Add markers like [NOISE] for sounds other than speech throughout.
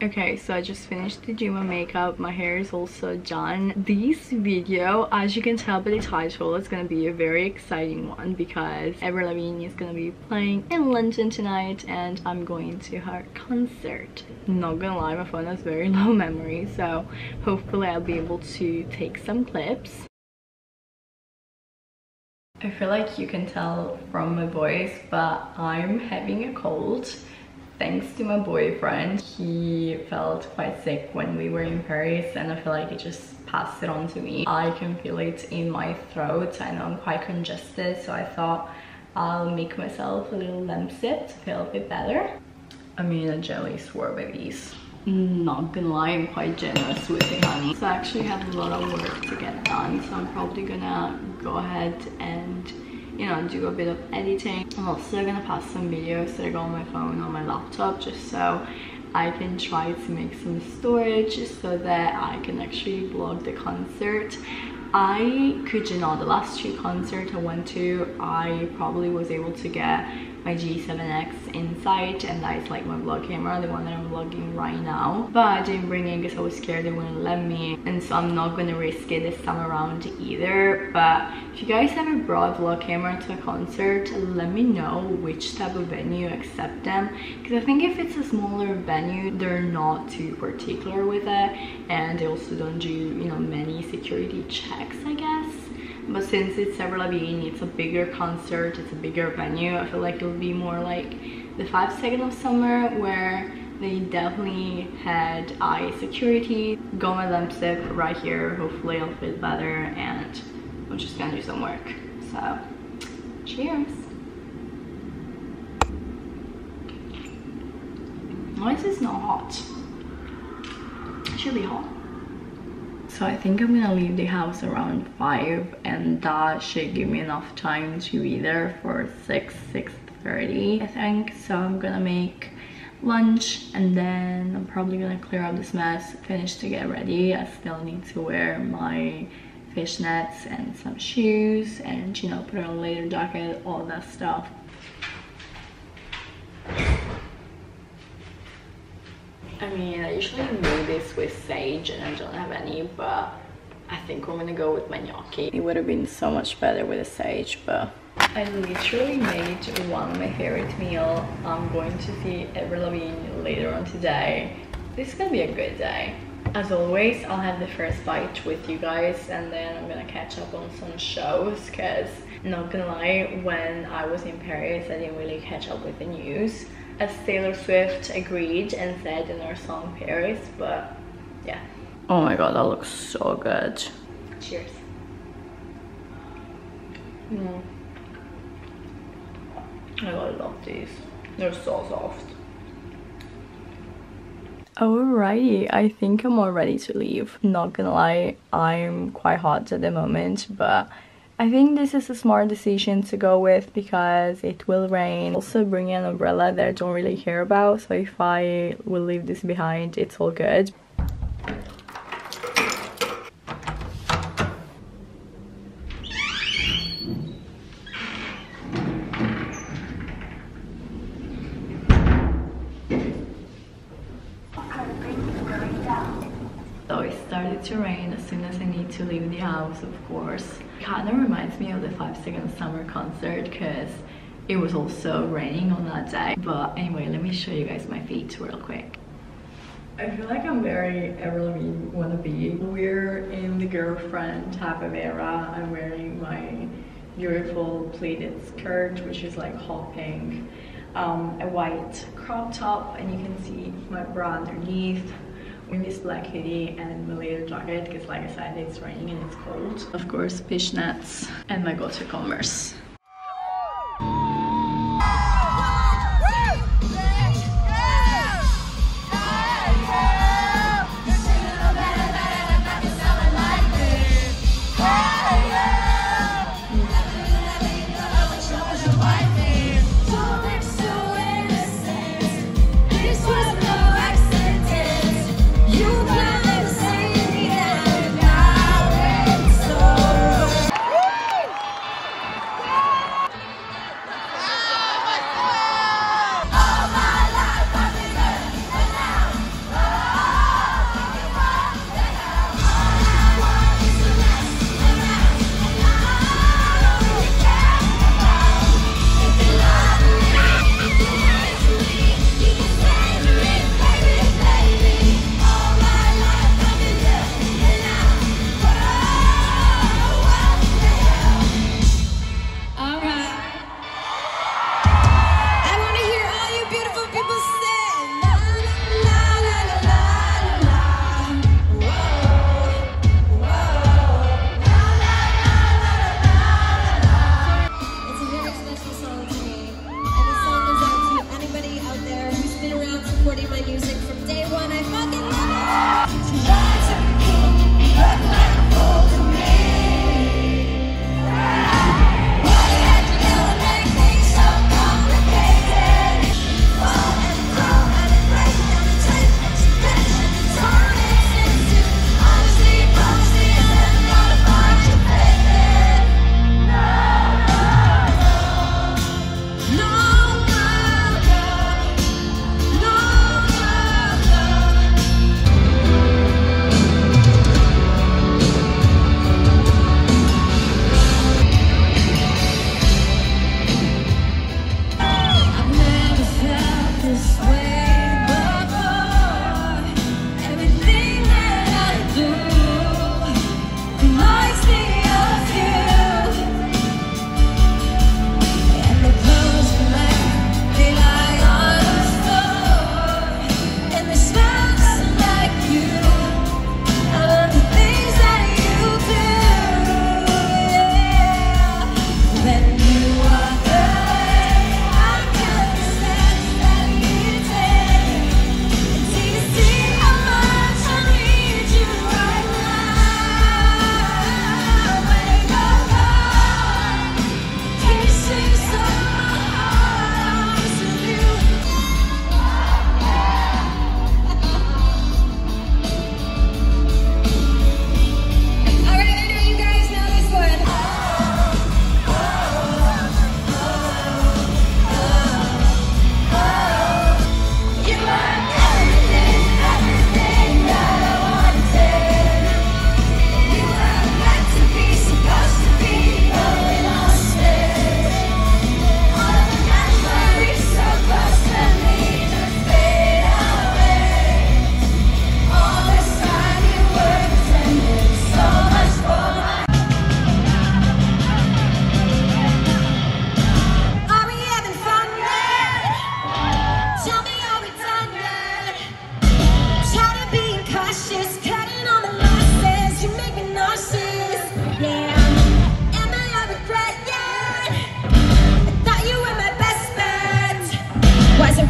Okay, so I just finished do my makeup. My hair is also done. This video, as you can tell by the title, is gonna be a very exciting one because Avril Lavigne is gonna be playing in London tonight and I'm going to her concert. Not gonna lie, my phone has very [LAUGHS] low memory, so hopefully I'll be able to take some clips. I feel like you can tell from my voice, but I'm having a cold thanks to my boyfriend. He felt quite sick when we were in Paris and I feel like he just passed it on to me. I can feel it in my throat. I know I'm quite congested so I thought I'll make myself a little lemon sip to feel a bit better. I mean, I generally swore by these. Mm, not gonna lie, I'm quite generous with the honey. So I actually have a lot of work to get done so I'm probably gonna go ahead and you know, do a bit of editing. I'm also gonna post some videos that I go on my phone on my laptop just so I can try to make some storage so that I can actually vlog the concert. I could you know the last two concerts I went to, I probably was able to get my G7X Insight and that is like my vlog camera, the one that I'm vlogging right now. But I didn't bring it because I was scared they wouldn't let me and so I'm not to risk it this time around either. But if you guys brought a vlog camera to a concert, let me know which type of venue accept them because I think if it's a smaller venue, they're not too particular with it and they also don't do, you know, many security checks, I guess but since it's Avril Lavigne, it's a bigger concert, it's a bigger venue, I feel like it'll be more like the 5 Seconds of Summer where they definitely had eye security. Go my right here, hopefully I'll feel better and I'm just gonna do some work. So, cheers! Why is this not hot? It should be hot so i think i'm gonna leave the house around five and that should give me enough time to be there for 6 6 30 i think. So i'm gonna make lunch and then i'm probably gonna clear up this mess finish to get ready. I still need to wear my fishnets and some shoes and you know put on a later jacket all that stuff I mean, I usually make this with sage and I don't have any, but I think I'm gonna go with my gnocchi. It would have been so much better with a sage, but I literally made one of my favorite meal. I'm going to see Avril Lavigne later on today. This is gonna be a good day. As always, I'll have the first bite with you guys and then I'm gonna catch up on some shows because not gonna lie, when I was in Paris, I didn't really catch up with the news as Taylor Swift agreed and said in her song Paris, but yeah. Oh my god, that looks so good. Cheers. Mm. I love these. They're so soft. Alrighty, I think I'm all ready to leave. Not gonna lie, I'm quite hot at the moment, but I think this is a smart decision to go with because it will rain. Also bring an umbrella that I don't really care about so if I will leave this behind it's all good. So it started to rain as soon as I need to leave the house, of course. Kind of reminds me of the 5 Seconds Summer concert because it was also raining on that day. But anyway, let me show you guys my feet real quick. I feel like I'm very Lavigne wannabe. We're in the girlfriend type of era. I'm wearing my beautiful pleated skirt, which is like hot pink. Um, a white crop top, and you can see my bra underneath in this black hoodie and my layer jacket because like I said it's raining and it's cold. Of course fishnets and my go-to Converse. You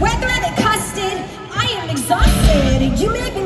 whether I'm accosted, I am exhausted. You may be